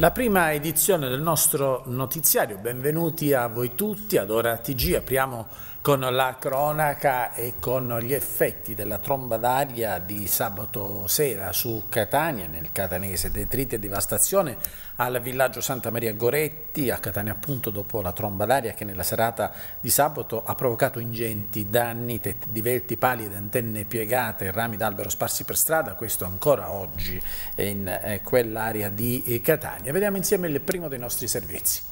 La prima edizione del nostro notiziario, benvenuti a voi tutti ad Ora TG, apriamo con la cronaca e con gli effetti della tromba d'aria di sabato sera su Catania, nel catanese, detriti e devastazione al villaggio Santa Maria Goretti, a Catania appunto dopo la tromba d'aria che nella serata di sabato ha provocato ingenti danni, tetti divelti, pali ed antenne piegate, rami d'albero sparsi per strada, questo ancora oggi in eh, quell'area di eh, Catania. Vediamo insieme il primo dei nostri servizi.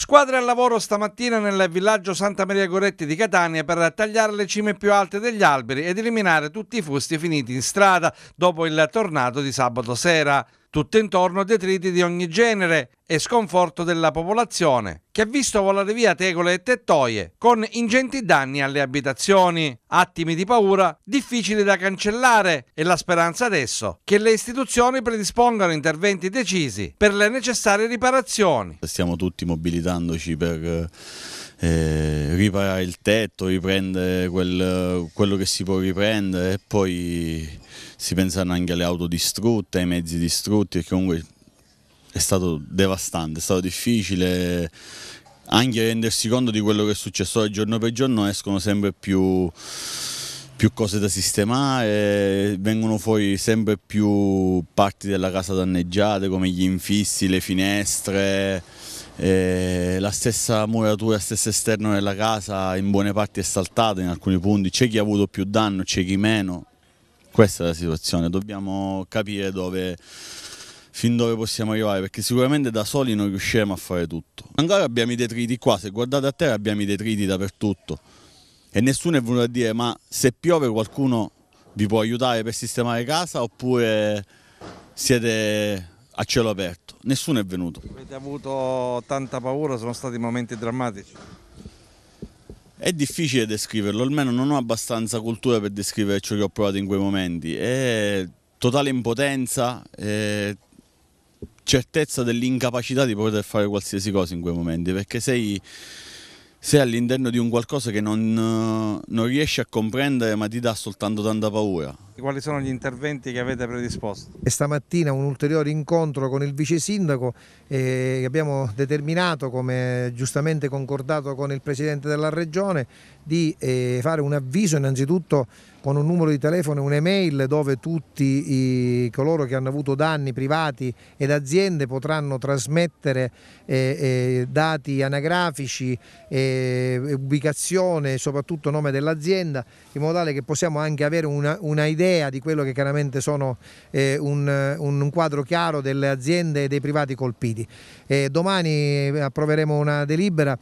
Squadre al lavoro stamattina nel villaggio Santa Maria Goretti di Catania per tagliare le cime più alte degli alberi ed eliminare tutti i fusti finiti in strada dopo il tornado di sabato sera tutto intorno detriti di ogni genere e sconforto della popolazione, che ha visto volare via tegole e tettoie, con ingenti danni alle abitazioni, attimi di paura difficili da cancellare e la speranza adesso che le istituzioni predispongano interventi decisi per le necessarie riparazioni. Stiamo tutti mobilitandoci per eh, riparare il tetto, riprendere quel, quello che si può riprendere e poi si pensano anche alle auto distrutte, ai mezzi distrutti, perché comunque è stato devastante, è stato difficile anche rendersi conto di quello che è successo giorno per giorno, escono sempre più, più cose da sistemare, vengono fuori sempre più parti della casa danneggiate come gli infissi, le finestre, eh, la stessa muratura, il stesso esterno della casa in buone parti è saltata in alcuni punti, c'è chi ha avuto più danno, c'è chi meno, questa è la situazione, dobbiamo capire dove, fin dove possiamo arrivare perché sicuramente da soli non riusciremo a fare tutto. Ancora abbiamo i detriti qua, se guardate a terra abbiamo i detriti dappertutto e nessuno è venuto a dire ma se piove qualcuno vi può aiutare per sistemare casa oppure siete a cielo aperto. Nessuno è venuto. Avete avuto tanta paura, sono stati momenti drammatici. È difficile descriverlo, almeno non ho abbastanza cultura per descrivere ciò che ho provato in quei momenti. È totale impotenza, è certezza dell'incapacità di poter fare qualsiasi cosa in quei momenti, perché sei, sei all'interno di un qualcosa che non, non riesci a comprendere ma ti dà soltanto tanta paura. Quali sono gli interventi che avete predisposto? E stamattina un ulteriore incontro con il vice sindaco eh, abbiamo determinato, come giustamente concordato con il Presidente della Regione, di eh, fare un avviso innanzitutto con un numero di telefono e un'email dove tutti i, coloro che hanno avuto danni privati ed aziende potranno trasmettere eh, eh, dati anagrafici, eh, ubicazione soprattutto nome dell'azienda in modo tale che possiamo anche avere una, una idea di quello che chiaramente sono eh, un, un, quadro chiaro delle aziende e dei privati colpiti. domani approveremo una delibera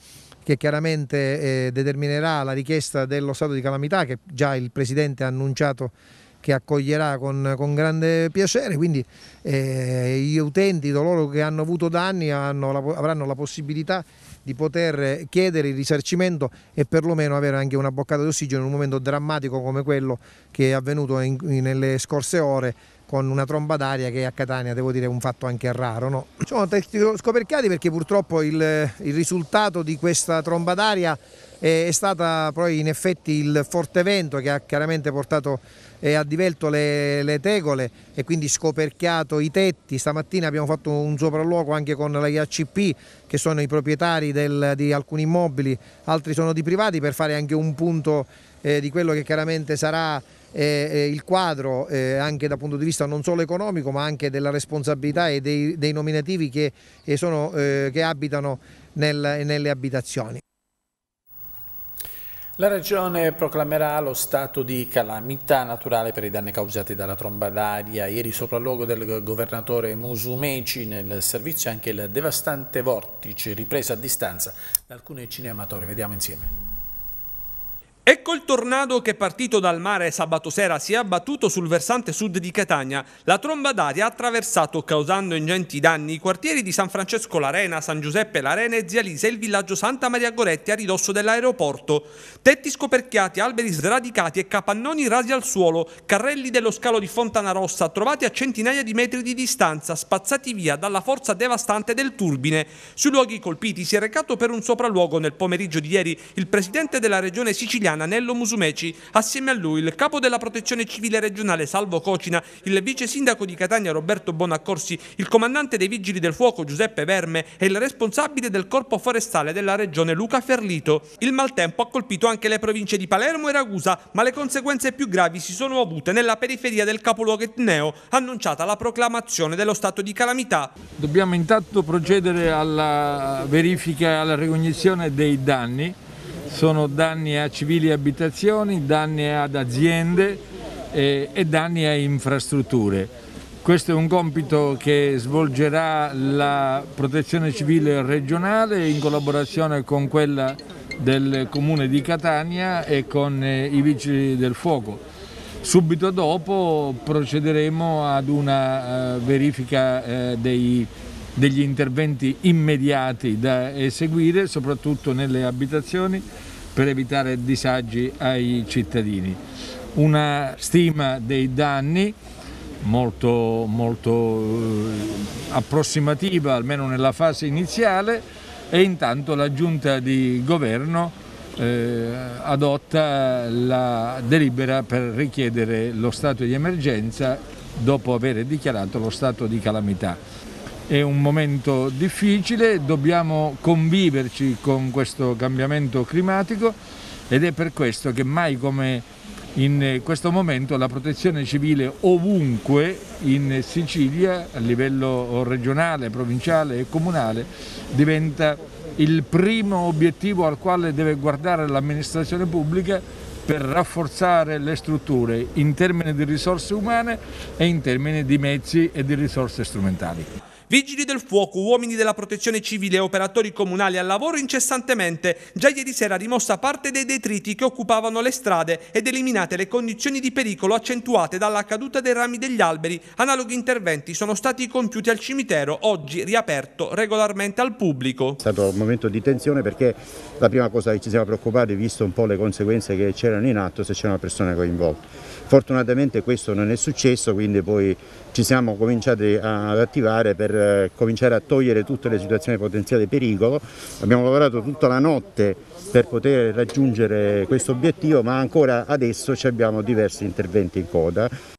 che chiaramente eh, determinerà la richiesta dello stato di calamità che già il Presidente ha annunciato che accoglierà con, con grande piacere, quindi eh, gli utenti, coloro che hanno avuto danni hanno la, avranno la possibilità di poter chiedere il risarcimento e perlomeno avere anche una boccata di ossigeno in un momento drammatico come quello che è avvenuto in, nelle scorse ore con una tromba d'aria che a Catania devo dire è un fatto anche raro. No? Sono scoperchiati perché purtroppo il, il risultato di questa tromba d'aria è stata poi in effetti il forte vento che ha chiaramente portato e ha divelto le, le, tegole e quindi scoperchiato i tetti. Stamattina abbiamo fatto un sopralluogo anche con la IACP che sono i proprietari del, di alcuni immobili, altri sono di privati per fare anche un punto eh, di quello che chiaramente sarà eh, il quadro eh, anche dal punto di vista non solo economico ma anche della responsabilità e dei, dei nominativi che, eh, sono, eh, che abitano nel, nelle abitazioni. La Regione proclamerà lo stato di calamità naturale per i danni causati dalla tromba d'aria. Ieri sopralluogo del governatore Musumeci nel servizio anche il devastante vortice ripreso a distanza da alcuni cinematori. Vediamo insieme. Ecco il tornado che partito dal mare sabato sera si è abbattuto sul versante sud di Catania. La tromba d'aria ha attraversato, causando ingenti danni, i quartieri di San Francesco L'Arena, San Giuseppe L'Arena e Zia Lisa e il villaggio Santa Maria Goretti a ridosso dell'aeroporto. Tetti scoperchiati, alberi sradicati e capannoni rasi al suolo, carrelli dello scalo di Fontana Rossa trovati a centinaia di metri di distanza, spazzati via dalla forza devastante del turbine. Sui luoghi colpiti si è recato per un sopralluogo nel pomeriggio di ieri il presidente della regione siciliana Chiana, Nello Musumeci, assieme a lui il capo della protezione civile regionale Salvo Cocina, il vice sindaco di Catania Roberto Bonaccorsi, il comandante dei vigili del fuoco Giuseppe Verme e il responsabile del corpo forestale della regione Luca Ferlito. Il maltempo ha colpito anche le province di Palermo e Ragusa, ma le conseguenze più gravi si sono avute nella periferia del capoluogo etneo, annunciata la proclamazione dello stato di calamità. Dobbiamo intanto procedere alla verifica e alla ricognizione dei danni. Sono danni a civili abitazioni, danni ad aziende e, e danni a infrastrutture. Questo è un compito che svolgerà la protezione civile regionale in collaborazione con quella del comune di Catania e con eh, i vigili del fuoco. Subito dopo procederemo ad una uh, verifica dei, degli interventi immediati da eseguire, soprattutto nelle abitazioni, per evitare disagi ai cittadini. Una stima dei danni molto, molto eh, approssimativa, almeno nella fase iniziale, e intanto la giunta di governo eh, adotta la delibera per richiedere lo stato di emergenza dopo aver dichiarato lo stato di calamità. È un momento difficile, dobbiamo conviverci con questo cambiamento climatico ed è per questo che mai come in questo momento la protezione civile ovunque in Sicilia a livello regionale, provinciale e comunale diventa il primo obiettivo al quale deve guardare l'amministrazione pubblica per rafforzare le strutture in termini di risorse umane e in termini di mezzi e di risorse strumentali. Vigili del fuoco, uomini della protezione civile e operatori comunali al lavoro incessantemente. Già ieri sera rimossa parte dei detriti che occupavano le strade ed eliminate le condizioni di pericolo accentuate dalla caduta dei rami degli alberi. Analoghi interventi sono stati compiuti al cimitero, oggi riaperto regolarmente al pubblico. È stato un momento di tensione perché la prima cosa che ci siamo preoccupati, visto un po' le conseguenze che c'erano in atto, se c'erano persone coinvolte. Fortunatamente questo non è successo, quindi poi ci siamo cominciati ad attivare per eh, cominciare a togliere tutte le situazioni di potenziale pericolo. Abbiamo lavorato tutta la notte per poter raggiungere questo obiettivo, ma ancora adesso abbiamo diversi interventi in coda.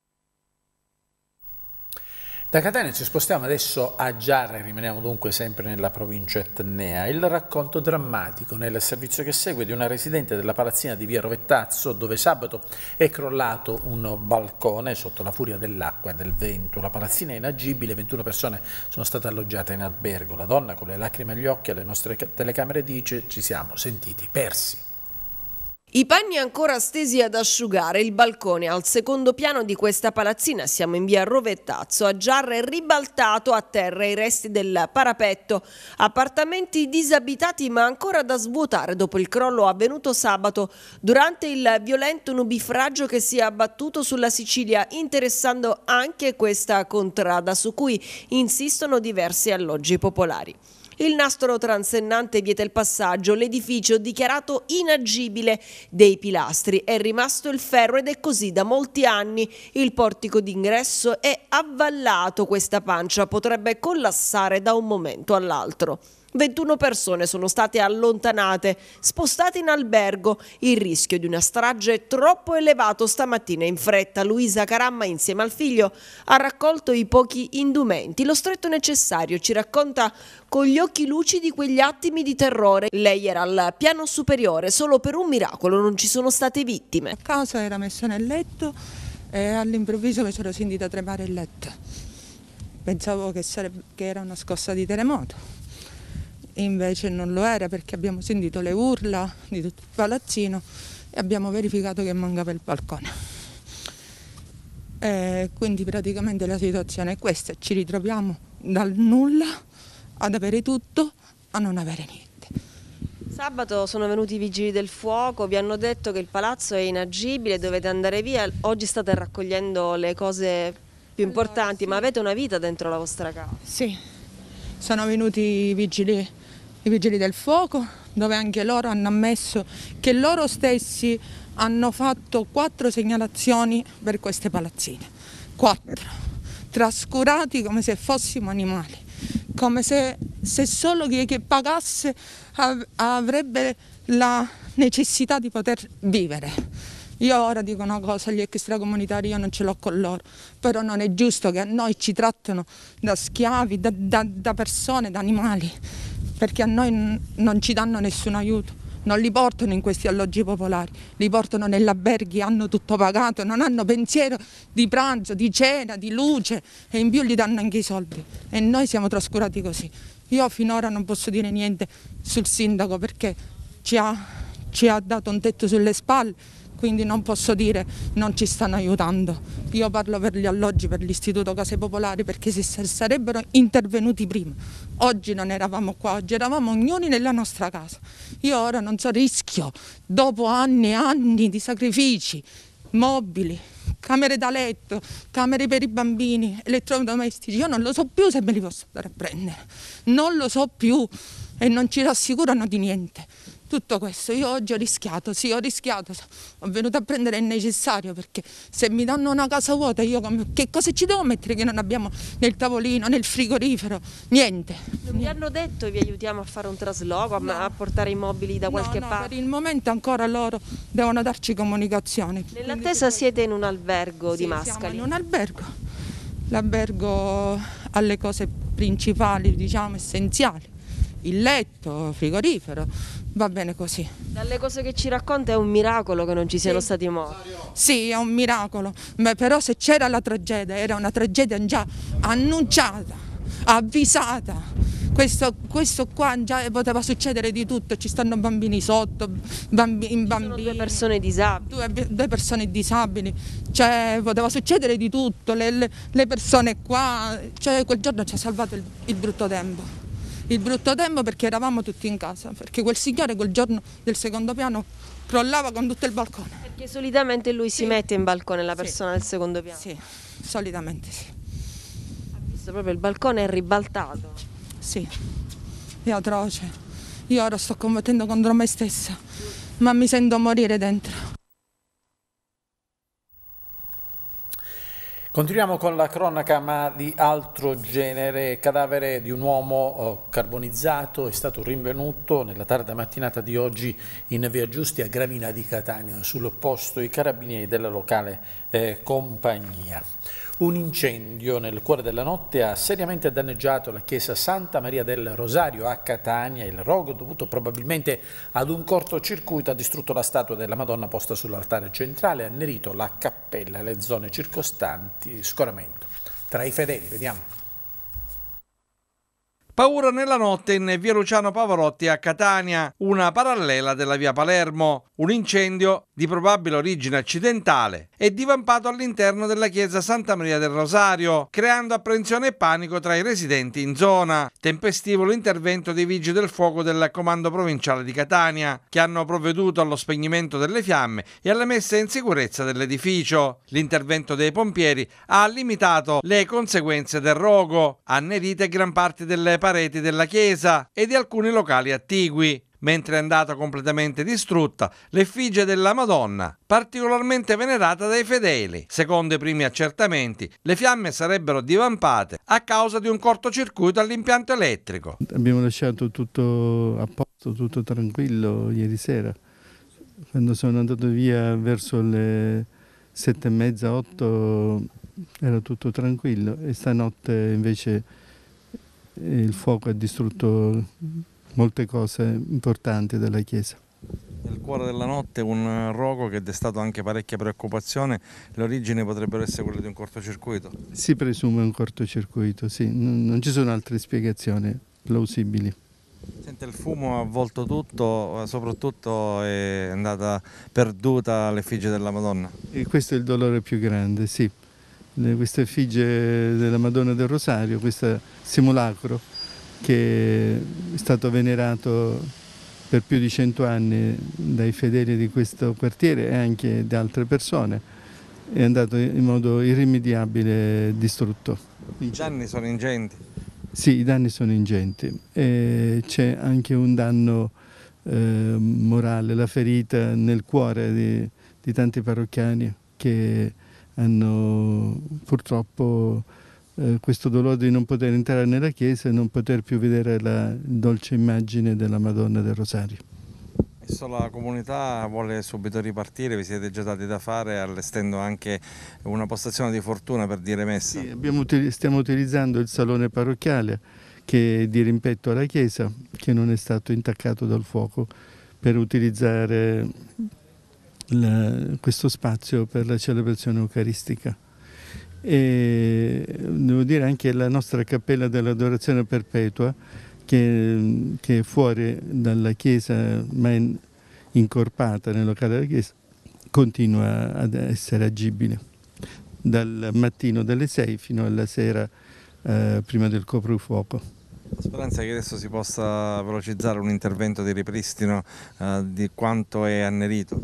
Da Catania ci spostiamo adesso a Giarra e rimaniamo dunque sempre nella provincia etnea. Il racconto drammatico nel servizio che segue di una residente della palazzina di via Rovettazzo dove sabato è crollato un balcone sotto la furia dell'acqua e del vento. La palazzina è inagibile, 21 persone sono state alloggiate in albergo. La donna con le lacrime agli occhi alle nostre telecamere dice ci siamo sentiti persi. I panni ancora stesi ad asciugare, il balcone al secondo piano di questa palazzina, siamo in via Rovettazzo, a Giarre ribaltato a terra i resti del parapetto, appartamenti disabitati ma ancora da svuotare dopo il crollo avvenuto sabato. Durante il violento nubifragio che si è abbattuto sulla Sicilia interessando anche questa contrada su cui insistono diversi alloggi popolari. Il nastro transennante vieta il passaggio, l'edificio dichiarato inagibile dei pilastri. È rimasto il ferro ed è così da molti anni. Il portico d'ingresso è avvallato, questa pancia potrebbe collassare da un momento all'altro. 21 persone sono state allontanate, spostate in albergo. Il rischio di una strage è troppo elevato. Stamattina in fretta Luisa Caramma insieme al figlio ha raccolto i pochi indumenti, lo stretto necessario, ci racconta con gli occhi lucidi quegli attimi di terrore. Lei era al piano superiore, solo per un miracolo non ci sono state vittime. A casa era messa nel letto e all'improvviso mi sono sentita tremare il letto. Pensavo che, sarebbe, che era una scossa di terremoto invece non lo era perché abbiamo sentito le urla di tutto il palazzino e abbiamo verificato che mancava il balcone. E quindi praticamente la situazione è questa, ci ritroviamo dal nulla ad avere tutto a non avere niente. Sabato sono venuti i vigili del fuoco, vi hanno detto che il palazzo è inagibile, dovete andare via, oggi state raccogliendo le cose più importanti, ma avete una vita dentro la vostra casa? Sì, sono venuti i vigili i vigili del fuoco, dove anche loro hanno ammesso che loro stessi hanno fatto quattro segnalazioni per queste palazzine. Quattro, trascurati come se fossimo animali. come se, se solo chi che pagasse av- avrebbe la necessità di poter vivere. Io ora dico una cosa, gli extracomunitari io non ce l'ho con loro, però non è giusto che a noi ci trattano da schiavi, da, da, da persone, da animali, perché a noi non ci danno nessun aiuto. Non li portano in questi alloggi popolari, li portano negli alberghi, hanno tutto pagato, non hanno pensiero di pranzo, di cena, di luce e in più gli danno anche i soldi. E noi siamo trascurati così. Io finora non posso dire niente sul sindaco perché ci ha, ci ha dato un tetto sulle spalle, quindi non posso dire non ci stanno aiutando. Io parlo per gli alloggi, per l'Istituto Case Popolari, perché se sarebbero intervenuti prima. Oggi non eravamo qua, oggi eravamo ognuno nella nostra casa. Io ora non so, rischio, dopo anni e anni di sacrifici, mobili, camere da letto, camere per i bambini, elettrodomestici, io non lo so più se me li posso andare a prendere. Non lo so più e non ci rassicurano di niente tutto questo. Io oggi ho rischiato, sì, ho rischiato, ho venuto a prendere il necessario perché se mi danno una casa vuota io che cosa ci devo mettere che non abbiamo nel tavolino, nel frigorifero, niente. Non vi hanno detto vi aiutiamo a fare un trasloco, a, No. a portare i mobili da qualche no, no, parte? per il momento ancora loro devono darci comunicazioni. Nell'attesa siete in un albergo Sì, di siamo Mascali. in un albergo, l'albergo alle cose principali, diciamo, essenziali, il letto, il frigorifero, va bene così. Dalle cose che ci racconta è un miracolo che non ci siano Sì. stati morti. Sì, è un miracolo, ma però se c'era la tragedia, era una tragedia già annunciata, avvisata. Questo, questo qua già poteva succedere di tutto, ci stanno bambini sotto, bambi- Sono bambini, due persone disabili. due, due persone disabili, cioè poteva succedere di tutto, le, le- le persone qua, cioè quel giorno ci ha salvato il, il brutto tempo. Il brutto tempo perché eravamo tutti in casa, perché quel signore quel giorno del secondo piano crollava con tutto il balcone. Perché solitamente lui si Sì. mette in balcone, la Sì. persona del secondo piano. Sì, solitamente sì. Visto proprio il balcone è ribaltato. Sì, è atroce. Io ora sto combattendo contro me stessa, ma mi sento morire dentro. Continuiamo con la cronaca ma di altro genere. Cadavere di un uomo oh, carbonizzato è stato rinvenuto nella tarda mattinata di oggi in via Giusti a Gravina di Catania, sul posto i carabinieri della locale eh, compagnia. Un incendio nel cuore della notte ha seriamente danneggiato la chiesa Santa Maria del Rosario a Catania. Il rogo, dovuto probabilmente ad un cortocircuito, ha distrutto la statua della Madonna posta sull'altare centrale e annerito la cappella e le zone circostanti. Scoramento. Tra i fedeli, vediamo. Paura nella notte in via Luciano Pavarotti a Catania, una parallela della via Palermo. Un incendio di probabile origine accidentale è divampato all'interno della chiesa Santa Maria del Rosario, creando apprensione e panico tra i residenti in zona. Tempestivo l'intervento dei vigili del fuoco del comando provinciale di Catania, che hanno provveduto allo spegnimento delle fiamme e alla messa in sicurezza dell'edificio. L'intervento dei pompieri ha limitato le conseguenze del rogo, annerite gran parte delle pareti della chiesa e di alcuni locali attigui mentre è andata completamente distrutta l'effigie della Madonna, particolarmente venerata dai fedeli. Secondo i primi accertamenti, le fiamme sarebbero divampate a causa di un cortocircuito all'impianto elettrico. Abbiamo lasciato tutto a posto, tutto tranquillo ieri sera. Quando sono andato via verso le sette e mezza, otto, era tutto tranquillo e stanotte invece il fuoco ha distrutto molte cose importanti della chiesa. Nel cuore della notte un rogo che ha destato anche parecchia preoccupazione, le origini potrebbero essere quelle di un cortocircuito. Si presume un cortocircuito, sì, non ci sono altre spiegazioni plausibili. Sente il fumo ha avvolto tutto, soprattutto è andata perduta l'effigie della Madonna. E questo è il dolore più grande, sì. Questa effigie della Madonna del Rosario, questo simulacro che è stato venerato per più di cento anni dai fedeli di questo quartiere e anche da altre persone, è andato in modo irrimediabile distrutto. I danni sono ingenti. Sì, i danni sono ingenti. C'è anche un danno eh, morale, la ferita nel cuore di, di tanti parrocchiani che hanno purtroppo eh, questo dolore di non poter entrare nella chiesa e non poter più vedere la dolce immagine della Madonna del Rosario. Adesso la comunità vuole subito ripartire, vi siete già dati da fare allestendo anche una postazione di fortuna per dire messa. Sì, abbiamo, stiamo utilizzando il salone parrocchiale che è di rimpetto alla chiesa che non è stato intaccato dal fuoco per utilizzare la, questo spazio per la celebrazione eucaristica. E devo dire anche la nostra cappella dell'adorazione perpetua che, che, è fuori dalla chiesa ma è incorpata nel locale della chiesa continua ad essere agibile dal mattino delle 6 fino alla sera eh, prima del coprifuoco. La speranza è che adesso si possa velocizzare un intervento di ripristino eh, di quanto è annerito.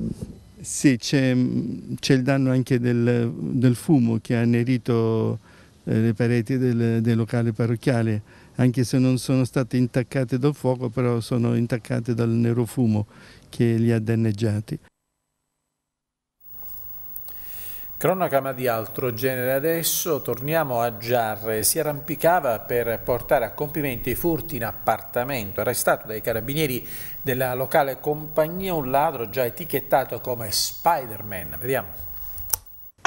Sì, c'è, il danno anche del, del, fumo che ha annerito eh, le pareti del, del locale parrocchiale anche se non sono state intaccate dal fuoco, però sono intaccate dal nero fumo che li ha danneggiati. Cronaca ma di altro genere. Adesso, torniamo a Giarre, si arrampicava per portare a compimento i furti in appartamento, arrestato dai carabinieri della locale compagnia. Un ladro già etichettato come Spider-Man, vediamo.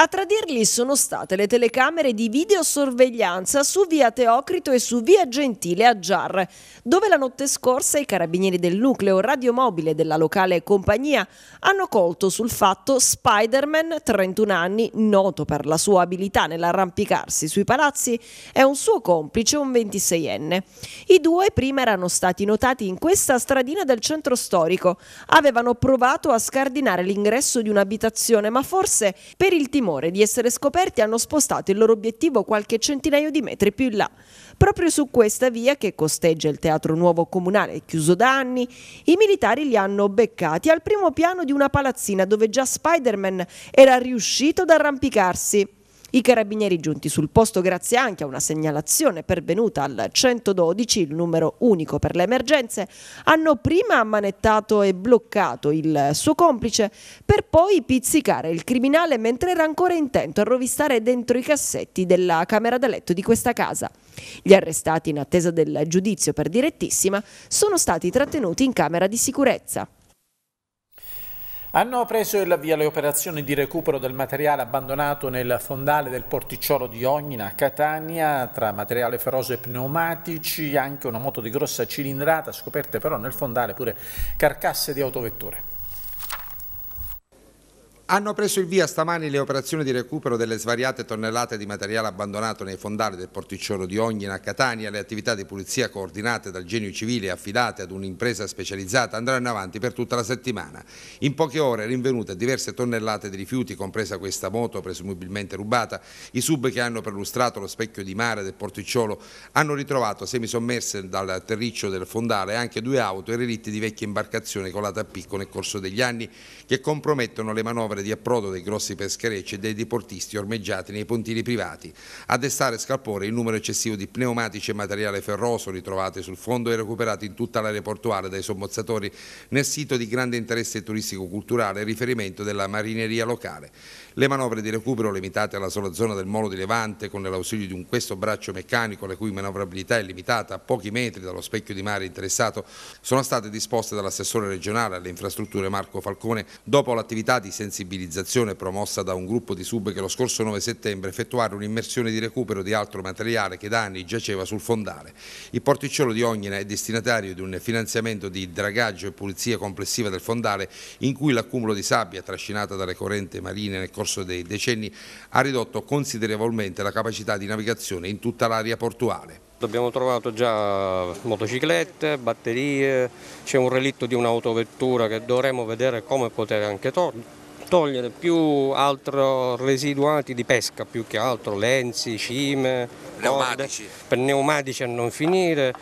A tradirli sono state le telecamere di videosorveglianza su via Teocrito e su via Gentile a Giarre, dove la notte scorsa i carabinieri del nucleo radiomobile della locale compagnia hanno colto sul fatto Spider-Man, 31 anni, noto per la sua abilità nell'arrampicarsi sui palazzi, e un suo complice, un 26enne. I due prima erano stati notati in questa stradina del centro storico. Avevano provato a scardinare l'ingresso di un'abitazione, ma forse per il timore timore di essere scoperti hanno spostato il loro obiettivo qualche centinaio di metri più in là. Proprio su questa via che costeggia il Teatro Nuovo Comunale, chiuso da anni, i militari li hanno beccati al primo piano di una palazzina dove già Spider-Man era riuscito ad arrampicarsi. I carabinieri giunti sul posto grazie anche a una segnalazione pervenuta al 112, il numero unico per le emergenze, hanno prima ammanettato e bloccato il suo complice per poi pizzicare il criminale mentre era ancora intento a rovistare dentro i cassetti della camera da letto di questa casa. Gli arrestati in attesa del giudizio per direttissima sono stati trattenuti in camera di sicurezza. Hanno preso il via le operazioni di recupero del materiale abbandonato nel fondale del porticciolo di Ognina a Catania, tra materiale feroso e pneumatici, anche una moto di grossa cilindrata, scoperte però nel fondale pure carcasse di autovetture. Hanno preso il via stamani le operazioni di recupero delle svariate tonnellate di materiale abbandonato nei fondali del porticciolo di Ognina a Catania. Le attività di pulizia coordinate dal genio civile e affidate ad un'impresa specializzata andranno avanti per tutta la settimana. In poche ore rinvenute diverse tonnellate di rifiuti, compresa questa moto presumibilmente rubata. I sub che hanno perlustrato lo specchio di mare del porticciolo hanno ritrovato semisommerse dal terriccio del fondale anche due auto e relitti di vecchie imbarcazioni colate a picco nel corso degli anni che compromettono le manovre aree di approdo dei grossi pescherecci e dei diportisti ormeggiati nei pontili privati. A destare scalpore il numero eccessivo di pneumatici e materiale ferroso ritrovati sul fondo e recuperati in tutta l'area portuale dai sommozzatori nel sito di grande interesse turistico-culturale riferimento della marineria locale. Le manovre di recupero limitate alla sola zona del molo di Levante con l'ausilio di un questo braccio meccanico la cui manovrabilità è limitata a pochi metri dallo specchio di mare interessato sono state disposte dall'assessore regionale alle infrastrutture Marco Falcone dopo l'attività di sensibilizzazione sensibilizzazione promossa da un gruppo di sub che lo scorso 9 settembre effettuarono un'immersione di recupero di altro materiale che da anni giaceva sul fondale. Il porticciolo di Ognina è destinatario di un finanziamento di dragaggio e pulizia complessiva del fondale in cui l'accumulo di sabbia trascinata dalle correnti marine nel corso dei decenni ha ridotto considerevolmente la capacità di navigazione in tutta l'area portuale. Abbiamo trovato già motociclette, batterie, c'è un relitto di un'autovettura che dovremo vedere come poter anche togliere togliere più altro residuati di pesca, più che altro lenzi, cime, pneumatici. Corde, per pneumatici a non finire,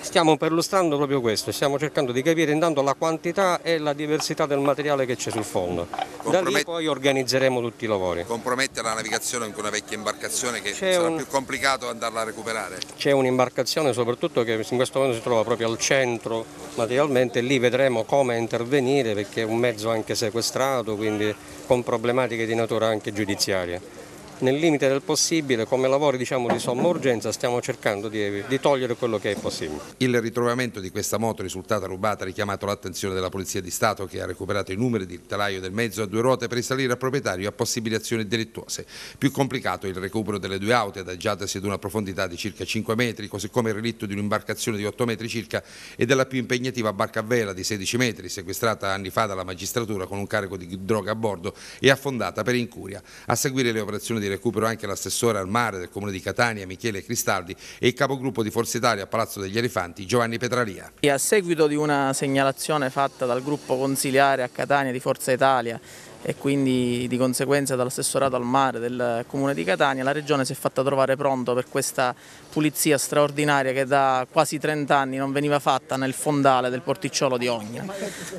Stiamo perlustrando proprio questo, stiamo cercando di capire intanto la quantità e la diversità del materiale che c'è sul fondo. Da lì poi organizzeremo tutti i lavori. Compromette la navigazione anche una vecchia imbarcazione che sarà un... più complicato andarla a recuperare? C'è un'imbarcazione soprattutto che in questo momento si trova proprio al centro materialmente, lì vedremo come intervenire perché è un mezzo anche sequestrato, quindi con problematiche di natura anche giudiziaria. Nel limite del possibile, come lavori diciamo, di somma urgenza, stiamo cercando di, di, togliere quello che è possibile. Il ritrovamento di questa moto risultata rubata ha richiamato l'attenzione della Polizia di Stato che ha recuperato i numeri del telaio del mezzo a due ruote per risalire al proprietario a possibili azioni delittuose. Più complicato il recupero delle due auto adagiatesi ad una profondità di circa 5 metri, così come il relitto di un'imbarcazione di 8 metri circa e della più impegnativa barca a vela di 16 metri, sequestrata anni fa dalla magistratura con un carico di droga a bordo e affondata per incuria. A seguire le operazioni di recupero anche l'assessore al mare del comune di Catania, Michele Cristaldi, e il capogruppo di Forza Italia a Palazzo degli Elefanti, Giovanni Petralia. E a seguito di una segnalazione fatta dal gruppo consiliare a Catania di Forza Italia e quindi di conseguenza dall'assessorato al mare del comune di Catania, la regione si è fatta trovare pronto per questa pulizia straordinaria che da quasi 30 anni non veniva fatta nel fondale del porticciolo di Ogna.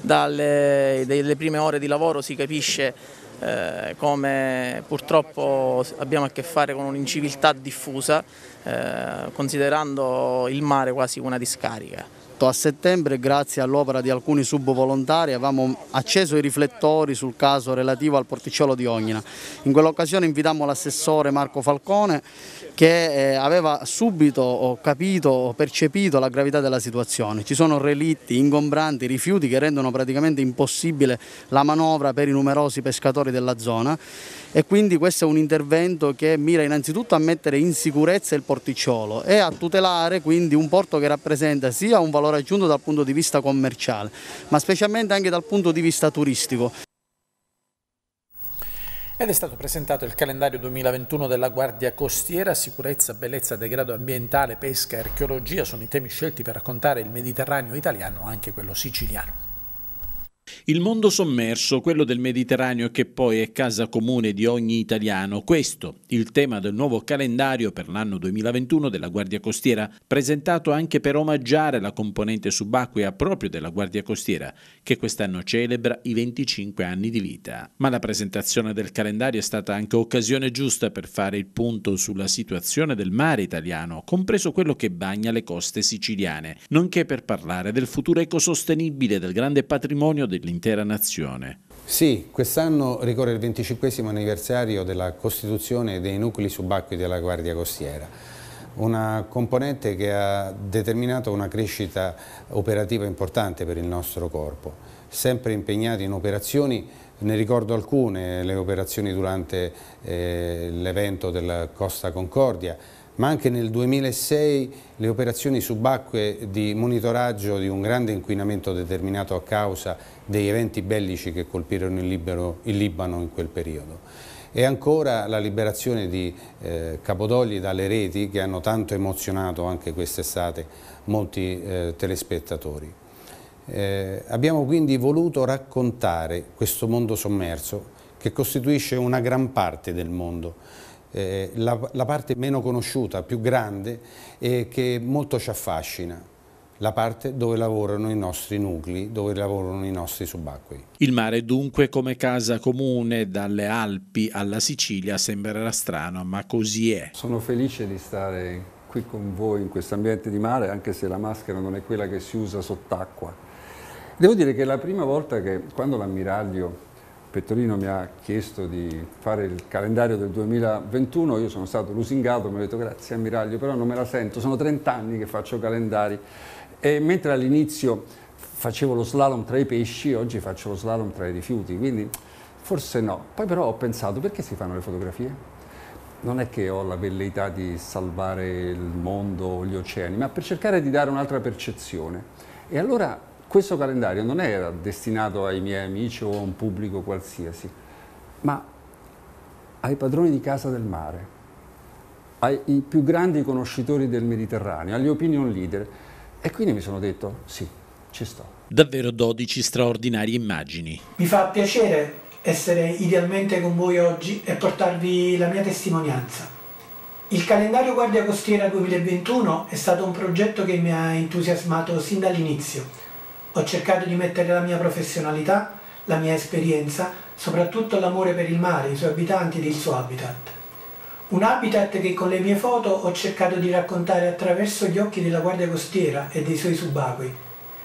Dalle, prime ore di lavoro si capisce eh, come purtroppo abbiamo a che fare con un'inciviltà diffusa, eh, considerando il mare quasi una discarica. A settembre, grazie all'opera di alcuni subvolontari, avevamo acceso i riflettori sul caso relativo al porticciolo di Ognina. In quell'occasione invitammo l'assessore Marco Falcone che eh, aveva subito capito, percepito la gravità della situazione. Ci sono relitti, ingombranti, rifiuti che rendono praticamente impossibile la manovra per i numerosi pescatori della zona e quindi questo è un intervento che mira innanzitutto a mettere in sicurezza il porticciolo e a tutelare quindi un porto che rappresenta sia un valore aggiunto dal punto di vista commerciale ma specialmente anche dal punto di vista turistico. Ed è stato presentato il calendario 2021 della Guardia Costiera, sicurezza, bellezza, degrado ambientale, pesca e archeologia sono i temi scelti per raccontare il Mediterraneo italiano, anche quello siciliano. Il mondo sommerso, quello del Mediterraneo che poi è casa comune di ogni italiano, questo il tema del nuovo calendario per l'anno 2021 della Guardia Costiera, presentato anche per omaggiare la componente subacquea proprio della Guardia Costiera, che quest'anno celebra i 25 anni di vita. Ma la presentazione del calendario è stata anche occasione giusta per fare il punto sulla situazione del mare italiano, compreso quello che bagna le coste siciliane, nonché per parlare del futuro ecosostenibile del grande patrimonio del dell'intera nazione. Sì, quest'anno ricorre il 25 anniversario della costituzione dei nuclei subacquei della Guardia Costiera, una componente che ha determinato una crescita operativa importante per il nostro corpo, sempre impegnati in operazioni ne ricordo alcune, le operazioni durante eh, l'evento della Costa Concordia, ma anche nel 2006 le operazioni subacquee di monitoraggio di un grande inquinamento determinato a causa degli eventi bellici che colpirono il, Libero, il Libano in quel periodo. E ancora la liberazione di eh, Capodogli dalle reti che hanno tanto emozionato anche quest'estate molti eh, telespettatori. Eh, abbiamo quindi voluto raccontare questo mondo sommerso che costituisce una gran parte del mondo, eh, la, la, parte meno conosciuta, più grande e che molto ci affascina la parte dove lavorano i nostri nuclei, dove lavorano i nostri subacquei. Il mare dunque come casa comune dalle Alpi alla Sicilia sembrerà strano, ma così è. Sono felice di stare qui con voi in questo ambiente di mare, anche se la maschera non è quella che si usa sott'acqua. Devo dire che la prima volta che, quando l'ammiraglio Pettorino mi ha chiesto di fare il calendario del 2021, io sono stato lusingato, mi ho detto grazie ammiraglio, però non me la sento, sono 30 anni che faccio calendari e mentre all'inizio facevo lo slalom tra i pesci, oggi faccio lo slalom tra i rifiuti, quindi forse no. Poi però ho pensato perché si fanno le fotografie? Non è che ho la velleità di salvare il mondo o gli oceani, ma per cercare di dare un'altra percezione. E allora questo calendario non era destinato ai miei amici o a un pubblico qualsiasi, ma ai padroni di casa del mare, ai più grandi conoscitori del Mediterraneo, agli opinion leader. E quindi mi sono detto, sì, ci sto. Davvero 12 straordinarie immagini. Mi fa piacere essere idealmente con voi oggi e portarvi la mia testimonianza. Il calendario Guardia Costiera 2021 è stato un progetto che mi ha entusiasmato sin dall'inizio ho cercato di mettere la mia professionalità, la mia esperienza, soprattutto l'amore per il mare, i suoi abitanti ed il suo habitat. Un habitat che con le mie foto ho cercato di raccontare attraverso gli occhi della Guardia Costiera e dei suoi subacquei.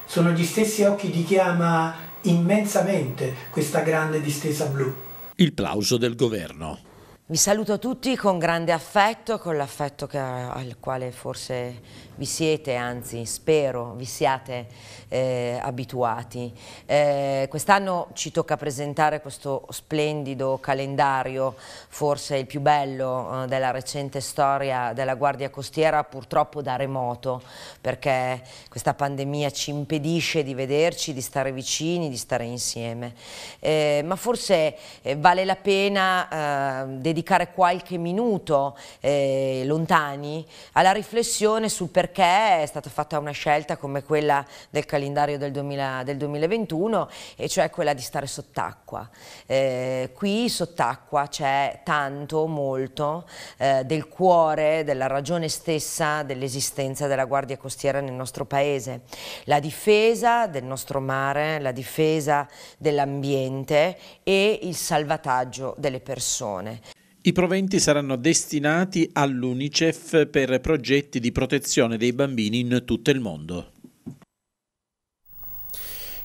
Sono gli stessi occhi di chi ama immensamente questa grande distesa blu. Il plauso del governo. Vi saluto tutti con grande affetto, con l'affetto al quale forse vi siete, anzi spero vi siate eh, abituati. Eh, Quest'anno ci tocca presentare questo splendido calendario, forse il più bello eh, della recente storia della Guardia Costiera, purtroppo da remoto, perché questa pandemia ci impedisce di vederci, di stare vicini, di stare insieme. Eh, ma forse eh, vale la pena eh, dedicare qualche minuto eh, lontani alla riflessione sul perché è stata fatta una scelta come quella del calendario del, 2000, del 2021 e cioè quella di stare sott'acqua. Eh, qui sott'acqua c'è tanto, molto eh, del cuore, della ragione stessa dell'esistenza della Guardia Costiera nel nostro paese. La difesa del nostro mare, la difesa dell'ambiente e il salvataggio delle persone. I proventi saranno destinati all'UNICEF per progetti di protezione dei bambini in tutto il mondo.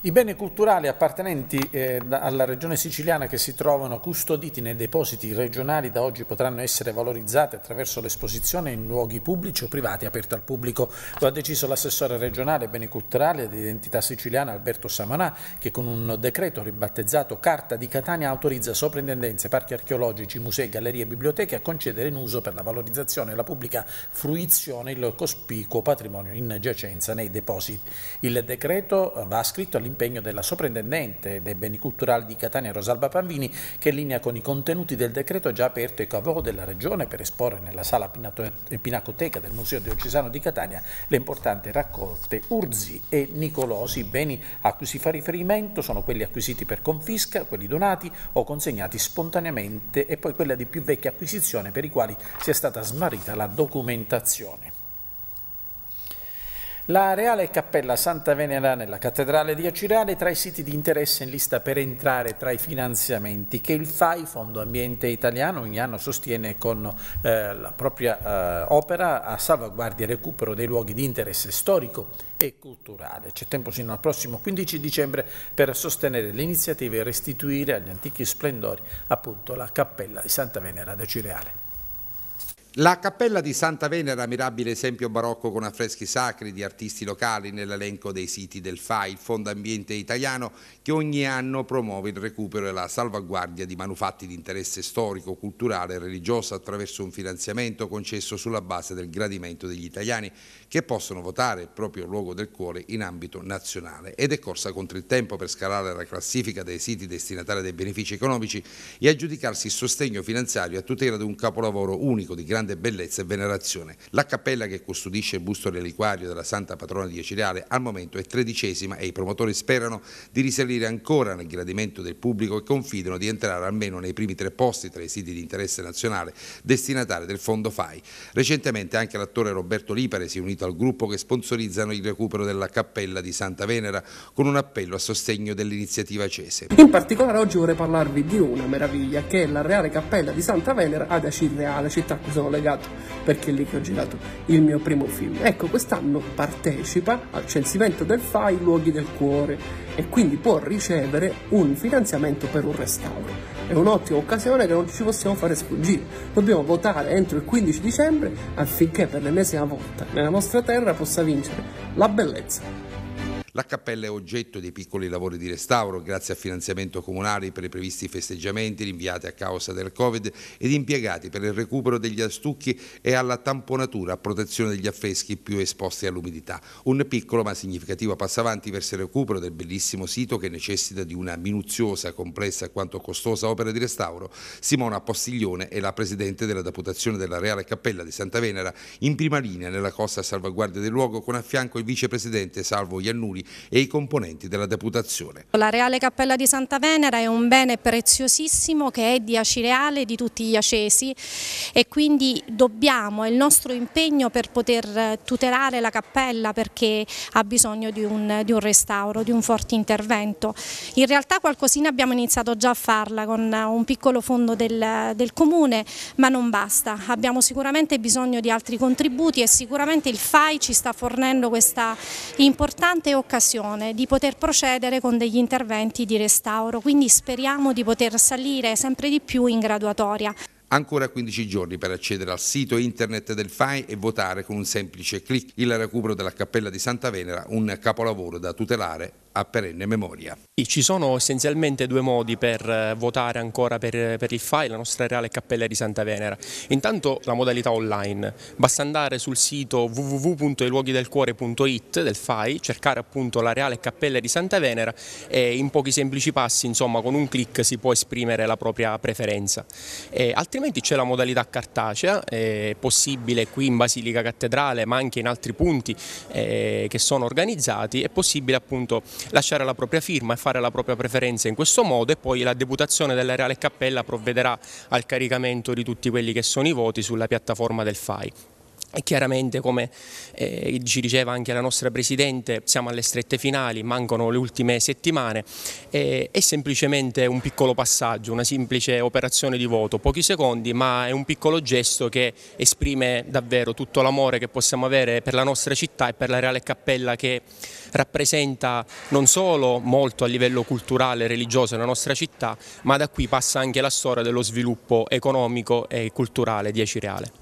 I beni culturali appartenenti eh, alla regione siciliana che si trovano custoditi nei depositi regionali da oggi potranno essere valorizzati attraverso l'esposizione in luoghi pubblici o privati aperti al pubblico. Lo ha deciso l'assessore regionale beni culturali ed identità siciliana Alberto Samanà che con un decreto ribattezzato Carta di Catania autorizza soprintendenze, parchi archeologici, musei, gallerie e biblioteche a concedere in uso per la valorizzazione e la pubblica fruizione il cospicuo patrimonio in giacenza nei depositi. Il decreto va scritto all'interno l'impegno della soprintendente dei beni culturali di Catania Rosalba Pambini che in linea con i contenuti del decreto già aperto ai cavò della regione per esporre nella sala Pinacoteca del Museo Diocesano di Catania le importanti raccolte Urzi e Nicolosi. I beni a cui si fa riferimento sono quelli acquisiti per confisca, quelli donati o consegnati spontaneamente e poi quella di più vecchia acquisizione per i quali sia stata smarrita la documentazione. La Reale Cappella Santa Venera nella Cattedrale di Acireale tra i siti di interesse in lista per entrare tra i finanziamenti che il FAI, Fondo Ambiente Italiano, ogni anno sostiene con eh, la propria eh, opera a salvaguardia e recupero dei luoghi di interesse storico e culturale. C'è tempo sino al prossimo 15 dicembre per sostenere le iniziative e restituire agli antichi splendori appunto la Cappella di Santa Venera da Cireale. La cappella di Santa Venera, mirabile esempio barocco con affreschi sacri di artisti locali nell'elenco dei siti del FAI, il Fondo Ambiente Italiano, che ogni anno promuove il recupero e la salvaguardia di manufatti di interesse storico, culturale e religioso attraverso un finanziamento concesso sulla base del gradimento degli italiani che possono votare il proprio luogo del cuore in ambito nazionale. Ed è corsa contro il tempo per scalare la classifica dei siti destinatari dei benefici economici e aggiudicarsi il sostegno finanziario a tutela di un capolavoro unico di grande bellezza e venerazione. La cappella che custodisce il busto reliquario della Santa Patrona di Aciriale al momento è tredicesima e i promotori sperano di risalire ancora nel gradimento del pubblico e confidano di entrare almeno nei primi tre posti tra i siti di interesse nazionale destinatari del fondo FAI. Recentemente anche l'attore Roberto Lipare si è unito al gruppo che sponsorizzano il recupero della cappella di Santa Venera con un appello a sostegno dell'iniziativa Cese. In particolare oggi vorrei parlarvi di una meraviglia che è la Reale Cappella di Santa Venera ad Acirreale, città cui sono legato perché è lì che ho girato il mio primo film. Ecco, quest'anno partecipa al censimento del FAI Luoghi del Cuore e quindi può ricevere un finanziamento per un restauro è un'ottima occasione che non ci possiamo fare sfuggire. Dobbiamo votare entro il 15 dicembre affinché per l'ennesima volta nella nostra terra possa vincere la bellezza. La cappella è oggetto dei piccoli lavori di restauro grazie a finanziamento comunale per i previsti festeggiamenti rinviati a causa del Covid ed impiegati per il recupero degli astucchi e alla tamponatura a protezione degli affreschi più esposti all'umidità. Un piccolo ma significativo passo avanti verso il recupero del bellissimo sito che necessita di una minuziosa, complessa e quanto costosa opera di restauro. Simona Postiglione è la presidente della deputazione della Reale Cappella di Santa Venera in prima linea nella costa salvaguardia del luogo con a fianco il vicepresidente Salvo Iannuri Comuni e i componenti della deputazione. La Reale Cappella di Santa Venera è un bene preziosissimo che è di Acireale di tutti gli acesi e quindi dobbiamo, è il nostro impegno per poter tutelare la cappella perché ha bisogno di un, di un restauro, di un forte intervento. In realtà qualcosina abbiamo iniziato già a farla con un piccolo fondo del, del comune ma non basta, abbiamo sicuramente bisogno di altri contributi e sicuramente il FAI ci sta fornendo questa importante occasione occasione di poter procedere con degli interventi di restauro, quindi speriamo di poter salire sempre di più in graduatoria. Ancora 15 giorni per accedere al sito internet del FAI e votare con un semplice clic il recupero della Cappella di Santa Venera, un capolavoro da tutelare a perenne memoria. Ci sono essenzialmente due modi per eh, votare ancora per, per, il FAI, la nostra Reale Cappella di Santa Venera. Intanto la modalità online, basta andare sul sito www.iluoghidelcuore.it del FAI, cercare appunto la Reale Cappella di Santa Venera e in pochi semplici passi, insomma con un clic si può esprimere la propria preferenza. E altrimenti c'è la modalità cartacea, è possibile qui in Basilica Cattedrale ma anche in altri punti eh, che sono organizzati, è possibile appunto lasciare la propria firma e fare la propria preferenza in questo modo e poi la deputazione della Reale Cappella provvederà al caricamento di tutti quelli che sono i voti sulla piattaforma del FAI. E chiaramente, come eh, ci diceva anche la nostra Presidente, siamo alle strette finali, mancano le ultime settimane, eh, è semplicemente un piccolo passaggio, una semplice operazione di voto, pochi secondi, ma è un piccolo gesto che esprime davvero tutto l'amore che possiamo avere per la nostra città e per la Reale Cappella che rappresenta non solo molto a livello culturale e religioso la nostra città, ma da qui passa anche la storia dello sviluppo economico e culturale di Acireale.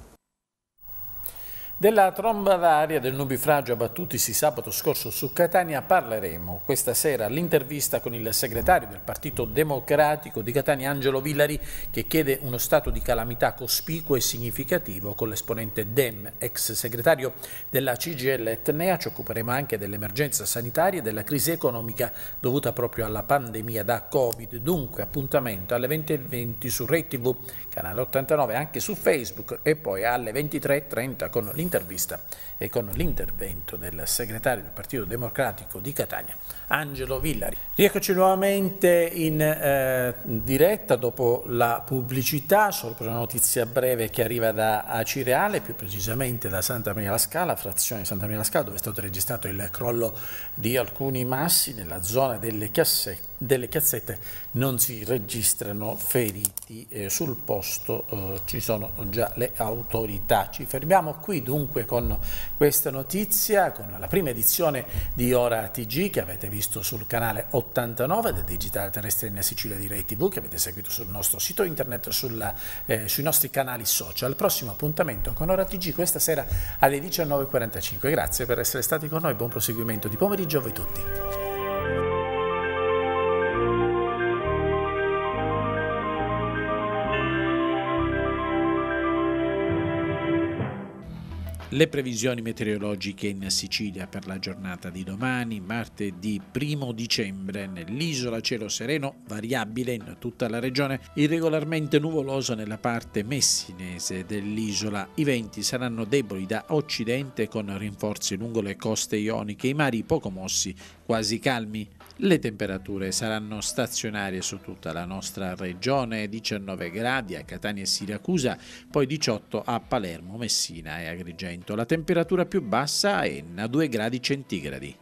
Della tromba d'aria del nubifragio abbattutisi sabato scorso su Catania parleremo questa sera all'intervista con il segretario del Partito Democratico di Catania Angelo Villari che chiede uno stato di calamità cospicuo e significativo con l'esponente Dem, ex segretario della CGL Etnea. Ci occuperemo anche dell'emergenza sanitaria e della crisi economica dovuta proprio alla pandemia da Covid. Dunque appuntamento alle 20.20 su Rai TV, canale 89 anche su Facebook e poi alle 23.30 con l'intervista intervista e con l'intervento del segretario del Partito Democratico di Catania, Angelo Villari. Rieccoci nuovamente in eh, diretta dopo la pubblicità, solo per una notizia breve che arriva da Acireale, più precisamente da Santa Maria la Scala, frazione Santa Maria la Scala, dove è stato registrato il crollo di alcuni massi nella zona delle cassette delle cazzette non si registrano feriti, eh, sul posto eh, ci sono già le autorità. Ci fermiamo qui dunque con questa notizia, con la prima edizione di Ora TG che avete visto sul canale 89 del Digitale Terrestre in Sicilia di Rai TV, che avete seguito sul nostro sito internet, sulla, eh, sui nostri canali social. Prossimo appuntamento con Ora TG questa sera alle 19.45. Grazie per essere stati con noi, buon proseguimento di pomeriggio a voi tutti. Le previsioni meteorologiche in Sicilia per la giornata di domani, martedì 1 dicembre, nell'isola cielo sereno variabile in tutta la regione, irregolarmente nuvoloso nella parte messinese dell'isola. I venti saranno deboli da occidente con rinforzi lungo le coste ioniche, i mari poco mossi, quasi calmi. Le temperature saranno stazionarie su tutta la nostra regione, 19 gradi a Catania e Siracusa, poi 18 a Palermo, Messina e Agrigento. La temperatura più bassa è a 2 gradi centigradi.